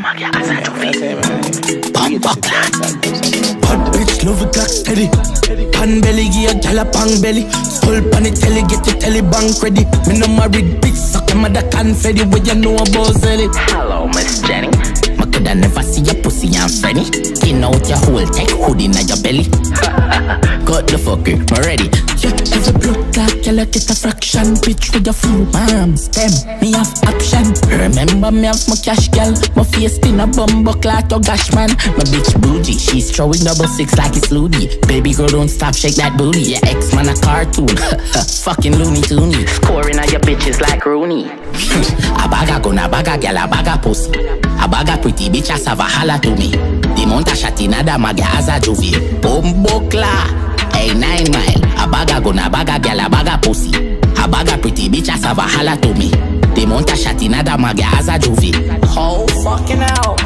Nadamak ya asa chufi Bumper. Hot bitch, love it clock steady. Pan belly, give a gal a pang belly. Skull pan it telly, get the telly bank ready. Me no married bitch, suck your mother confetti. What you know about Zelly? Hello Miss Jenny Me coulda never see your pussy and Freddy. Skin out your whole tech hoodie in your belly. Got the fucker, me ready. Yeah, a blood clot, girl, I get a fraction. Bitch with a few arms, them. Me have option. Remember me have my cash, girl. My face in a bumbo clot or gosh, man. My bitch bougie, she's throwing double six like it's Looney. Baby girl, don't stop, shake that booty. Your ex man a cartoon, fucking Looney Tooney. Scoring on your bitches like Rooney A baga gun, a baga gal, a baga pussy. A baga pretty bitch, a holla to me. The monta shati nada maga as a juvie. Bombo cla, hey nine mile. A baga gun, a baga gal, a baga pussy. A baga pretty bitch, a holla to me. The monta shati nada maga as a juvie. Oh fucking hell.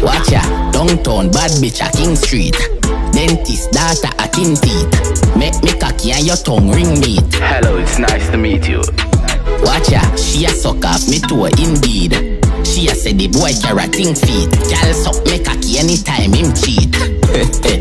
Watch ya, downtown, bad bitch a King Street. Dentist, data a king teeth. Make me cocky and your tongue ring meat. Hello it's nice to meet you Watch ya, she a suck off me too, indeed. She a say the boy carroting feet. Girl suck me cocky anytime him cheat.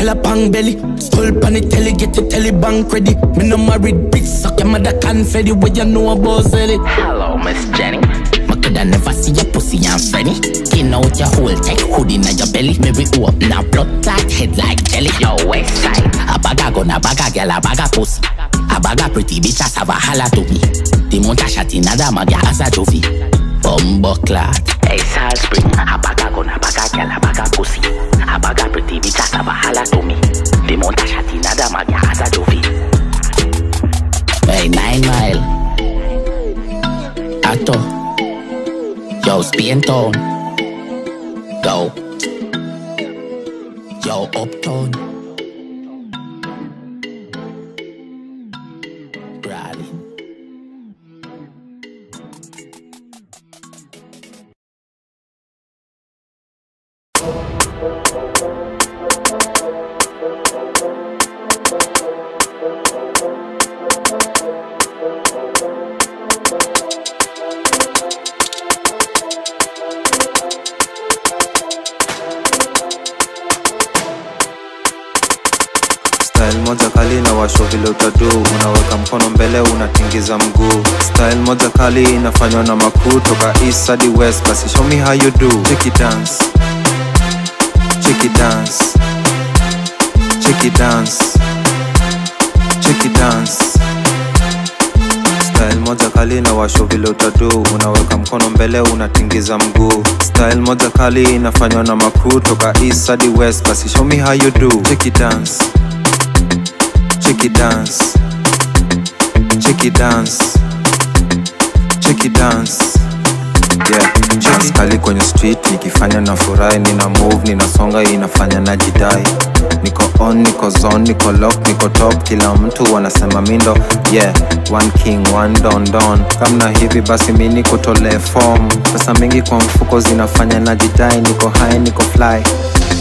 give a pang belly. Skull pan it telly get the telly bank ready. Me no married bitch suck your mother confetti. What you know about Zelly? Hello Miss Jenny Me coulda never see your pussy and Freddy. Skin out your whole tech hoodie in your belly. Maybe open now blood clot head like jelly. Yo west side A baga gun, a baga girl, a baga pussy. A baga pretty bitch, I have a holla to me. The monta shot in nada maga as a trophy. Bumbo clot. Hey Salisbury A baga gun, a baga gal, a baga pussy A baga pretty bitch a holla to me The monta shati nada maga as a jovi Hey, nine mile. Ato. Yo, Spain town. Yo. Yo, uptown. Style moja kali na washo vile utadu, unaweka mkono mbele unatingiza mguu. Style moja kali inafanywa na makuu toka east hadi west, basi show me how you do. chiki dance, chiki dance, chiki dance, chiki dance. Style moja kali na washo vile utadu, unaweka mkono mbele unatingiza mguu. Style moja kali inafanywa na makuu toka east hadi west, basi show me how you do. chiki dance. Check it dance. Check it dance. Check it dance. Yeah. Kali kwenye street nikifanya na furahi nina move ninasonga inafanya na jidai niko on niko zone niko lock niko top kila mtu wanasema mindo yeah one king one don don kamna hivi basi mi nikutolee form pesa mingi kwa mfuko zinafanya na jidai niko high niko fly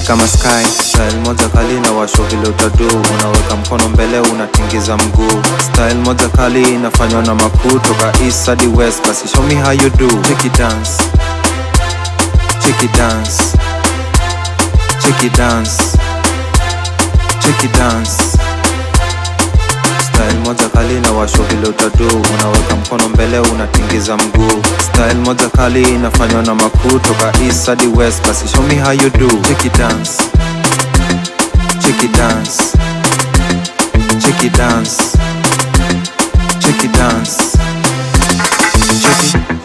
kama sky style moja kali na washo vile utadu unaweka mkono mbele unatingiza mguu. Style moja kali inafanywa na makuu. Toka east hadi west basi show me how you do. Chiki dance. Chiki dance. Chiki dance. Chiki dance. Style moja kali na washo vile utadu unaweka mkono mbele unatingiza mguu. Style moja kali inafanywa na makuu. Toka east hadi west basi show me how you do. Chiki dance check it dance. Check it dance. Check it dance. Check it